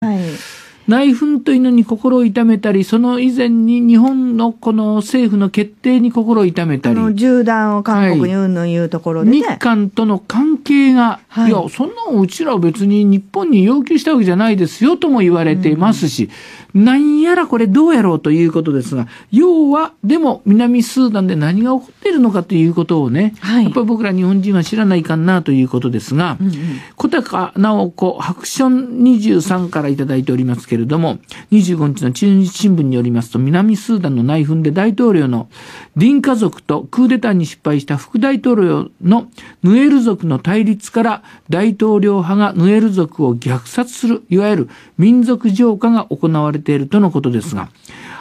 はい。内紛というのに心を痛めたり、その以前に日本のこの政府の決定に心を痛めたり。銃弾を韓国にうんぬん言うところでね。日韓との関係が、はい。い、や、そんなのうちらは別に日本に要求したわけじゃないですよとも言われていますし、なんやらこれどうやろうということですが、要は、でも南スーダンで何が起こっているのかということをね、はい。やっぱり僕ら日本人は知らないかなということですが、うんうん。小高直子ハクション23からいただいておりますけれども、25日の中日新聞によりますと、南スーダンの内紛で大統領のディンカ族とクーデターに失敗した副大統領のヌエル族の対立から大統領派がヌエル族を虐殺する、いわゆる民族浄化が行われているとのことですが、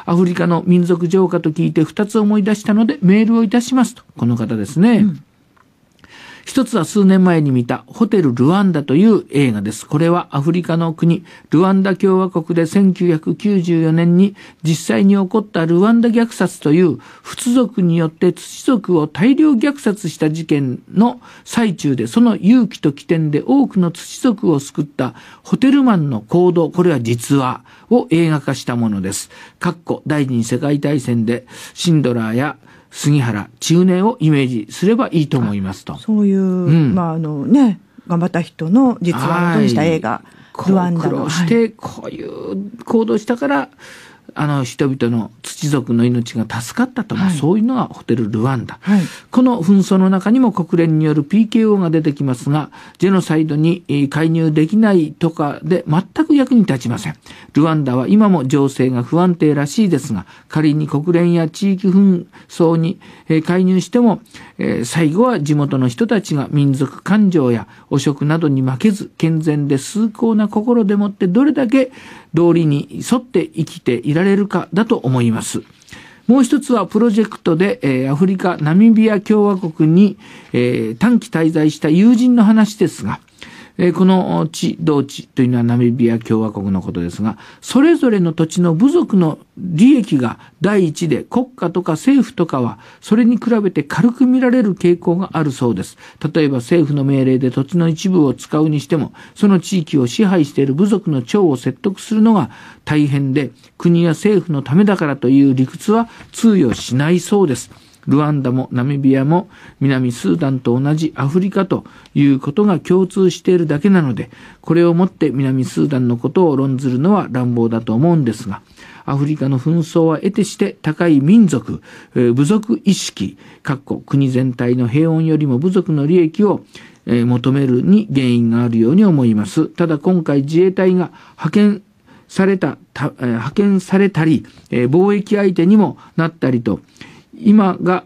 アフリカの民族浄化と聞いて二つ思い出したのでメールをいたしますと、この方ですね。一つは数年前に見たホテルルワンダという映画です。これはアフリカの国、ルワンダ共和国で1994年に実際に起こったルワンダ虐殺という仏族によって土族を大量虐殺した事件の最中で、その勇気と起点で多くの土族を救ったホテルマンの行動、これは実話を映画化したものです。かっこ第二次世界大戦でシンドラーや杉原、中年をイメージすればいいと思いますと。そういう、んまあ、あのね、頑張った人の実話をした映画、ルワンダの。して、こういう行動したから、あの人々の土族の命が助かったと、まあはいそういうのがホテルルワンダ。はいこの紛争の中にも国連による PKO が出てきますが、ジェノサイドにえー介入できないとかで全く役に立ちません。ルワンダは今も情勢が不安定らしいですが、仮に国連や地域紛争にえー介入しても、えー最後は地元の人たちが民族感情や汚職などに負けず、健全で崇高な心でもってどれだけ道理に沿って生きていられるかだと思います。もう一つはプロジェクトで、えーアフリカ、ナミビア共和国に、えー短期滞在した友人の話ですが、えーこの地、同地というのはナミビア共和国のことですが、それぞれの土地の部族の利益が第一で、国家とか政府とかは、それに比べて軽く見られる傾向があるそうです。例えば政府の命令で土地の一部を使うにしても、その地域を支配している部族の長を説得するのが大変で、国や政府のためだからという理屈は通用しないそうです。ルワンダもナミビアも南スーダンと同じアフリカということが共通しているだけなので、これをもって南スーダンのことを論ずるのは乱暴だと思うんですが、アフリカの紛争は得てして高い民族、部族意識、かっこ国全体の平穏よりも部族の利益を求めるに原因があるように思います。ただ今回自衛隊が派遣された、派遣されたり、貿易相手にもなったりと、今が、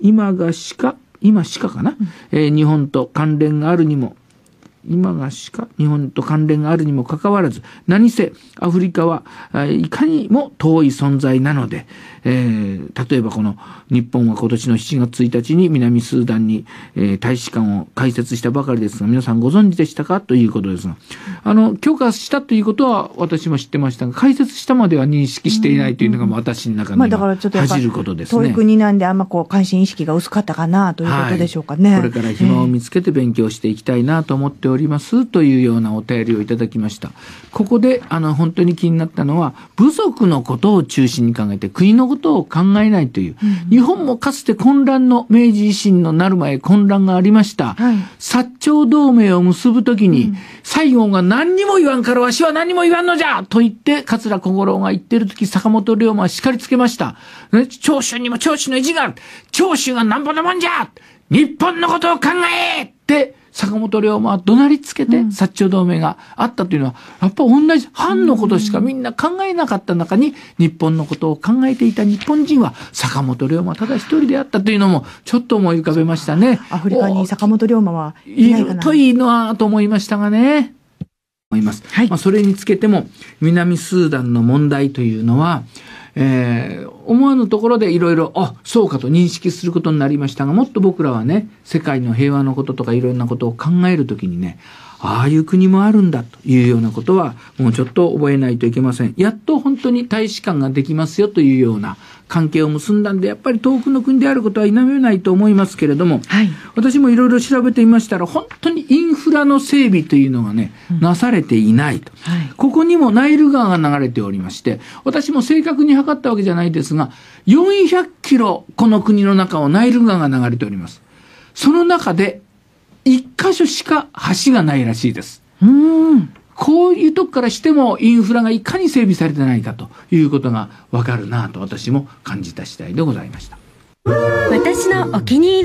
今がしか、今しかかな、えー日本と関連があるにも、今がしか日本と関連があるにもかかわらず、何せアフリカはあいかにも遠い存在なので、えー例えばこの日本は今年の7月1日に南スーダンに、えー大使館を開設したばかりですが、皆さんご存知でしたかということですが、あの、許可したということは私も知ってましたが、開設したまでは認識していないというのが私の中のまあだからちょっと恥じることですね。遠い国なんであんまこう関心意識が薄かったかなということでしょうかね。はいこれから暇を見つけて勉強していきたいなと思っておりますというようなお便りをいただきました。ここで、あの、本当に気になったのは、部族のことを中心に考えて、国のことを考えないという。日本もかつて混乱の、明治維新のなる前混乱がありました。はい薩長同盟を結ぶときに、西郷が何にも言わんからわしは何も言わんのじゃと言って、桂小五郎が言ってるとき、坂本龍馬は叱りつけました。ね長州にも長州の意地がある。長州がなんぼのもんじゃ日本のことを考えって、坂本龍馬は怒鳴りつけて、薩長同盟があったというのは、やっぱ同じ藩のことしかみんな考えなかった中に、日本のことを考えていた日本人は、坂本龍馬ただ一人であったというのも、ちょっと思い浮かべましたね。アフリカに坂本龍馬はいいないかな。るといいなと思いましたがね。思います。はいまあ、それにつけても、南スーダンの問題というのは、えー思わぬところでいろいろ、あ、そうかと認識することになりましたが、もっと僕らはね、世界の平和のこととかいろんなことを考えるときにね、ああいう国もあるんだというようなことは、もうちょっと覚えないといけません。やっと本当に大使館ができますよというような関係を結んだんで、やっぱり遠くの国であることは否めないと思いますけれども、はい、私もいろいろ調べてみましたら、本当にインフラの整備というのがね、うん、なされていないと、はい、ここにもナイル川が流れておりまして、私も正確に測ったわけじゃないですが、400キロこの国の中をナイル川が流れております。その中で、一箇所しか橋がないらしいです。うんこういうとこからしてもインフラがいかに整備されてないかということがわかるなと私も感じた次第でございました。私のお気に入り